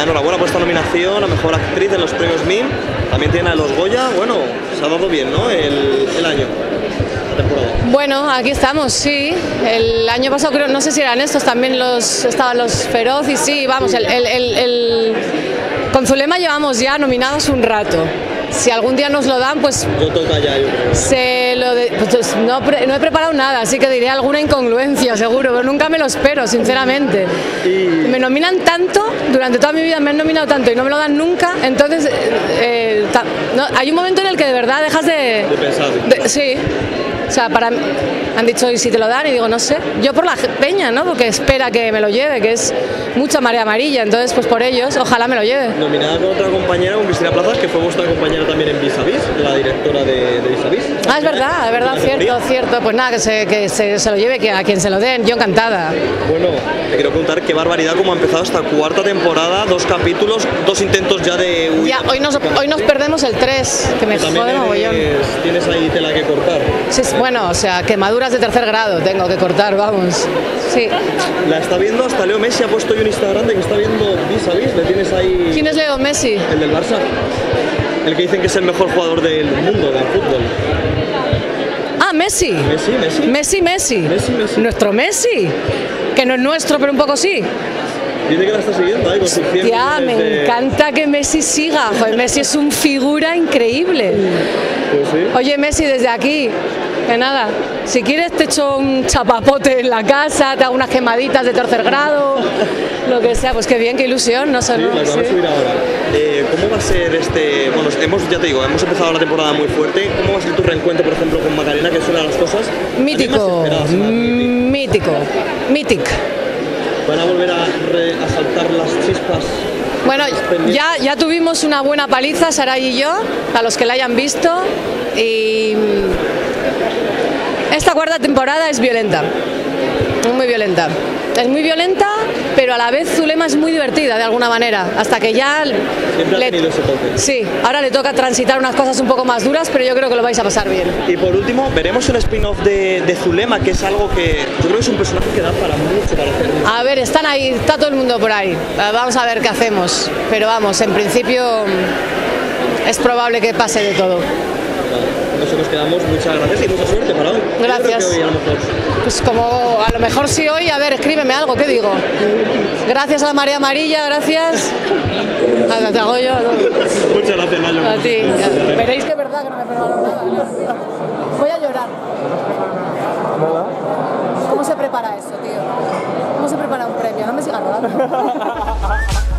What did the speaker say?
nada, enhorabuena por esta nominación a Mejor Actriz en los premios MIM. También tiene a los Goya. Bueno, se ha dado bien, ¿no? El, el año, la temporada. Bueno, aquí estamos, sí. El año pasado creo, no sé si eran estos, también los estaban los Feroz y sí, vamos, el, el- el- el- con Zulema llevamos ya nominados un rato. Si algún día nos lo dan, pues Yo toca ya, yo creo. se lo de- pues no, he preparado nada, así que diré alguna incongruencia seguro, pero nunca me lo espero, sinceramente. Me nominan tanto, durante toda mi vida me han nominado tanto y no me lo dan nunca, entonces eh, eh, ta- no, hay un momento en el que de verdad dejas de... De pensar. de- sí. O sea, para, han dicho, ¿y si te lo dan? Y digo, no sé. Yo por la peña, ¿no? Porque espera que me lo lleve, que es mucha marea amarilla. Entonces, pues por ellos, ojalá me lo lleve. Nominada con otra compañera, con Cristina Plazas, que fue vuestra compañera también en Vis a Vis, la directora de, de Vis a Vis. Ah, es verdad, es verdad, cierto, cierto. Pues nada, que se, que se, se lo lleve, que a quien se lo den, yo encantada. Bueno, te quiero contar qué barbaridad cómo ha empezado esta cuarta temporada, dos capítulos, dos intentos ya de huir. Ya, hoy nos, hoy nos perdemos el 3, que me jode mogollón. tienes ahí tela que cortar. Sí, bueno, o sea, quemaduras de tercer grado tengo que cortar, vamos. Sí. La está viendo hasta Leo Messi, ha puesto hoy un Instagram de que está viendo Vis a Vis, le tienes ahí ¿Quién es Leo Messi? el del Barça. El que dicen que es el mejor jugador del mundo del fútbol. Ah, Messi. Messi, Messi. Messi, Messi. Messi, Messi. Nuestro Messi. Que no es nuestro, pero un poco sí. Dice que la está siguiendo ahí con sus 100 Ya, me de- encanta que Messi siga. Joder, Messi es un figura increíble. Pues sí. Oye, Messi, desde aquí, que nada, si quieres te echo un chapapote en la casa, te hago unas quemaditas de tercer grado, lo que sea, pues qué bien, qué ilusión, no sé, Sí, Sí. de subir ahora. Eh, ¿Cómo va a ser este.? Bueno, hemos, ya te digo, hemos empezado la temporada muy fuerte. ¿Cómo va a ser tu reencuentro, por ejemplo, con Macarena, que es una de las cosas Mítico, mítico, mític. Van a volver a, re- a saltar las chispas. Bueno, ya, ya tuvimos una buena paliza, Saray y yo, a los que la hayan visto, y esta cuarta temporada es violenta, muy violenta. Es muy violenta, pero a la vez Zulema es muy divertida de alguna manera, hasta que ya... Siempre ha tenido ese toque. Sí, ahora le toca transitar unas cosas un poco más duras, pero yo creo que lo vais a pasar bien. Y por último, veremos un spin-off de, de Zulema, que es algo que yo creo que es un personaje que da para mucho para hacer. A ver, están ahí, está todo el mundo por ahí. Vamos a ver qué hacemos. Pero vamos, en principio es probable que pase de todo. Nos nos quedamos. Muchas gracias y mucha suerte para hoy. Gracias. que hoy a lo mejor. Pues como a lo mejor sí hoy, a ver, escríbeme algo, ¿qué digo? Gracias a la María Amarilla, gracias. A, te hago yo, ¿no? Muchas gracias, Nayo. a ti. Veréis que es verdad que no me preparo nada. Voy a llorar. ¿Cómo se prepara eso, tío? ¿Cómo se prepara un premio? No me sigas rodando.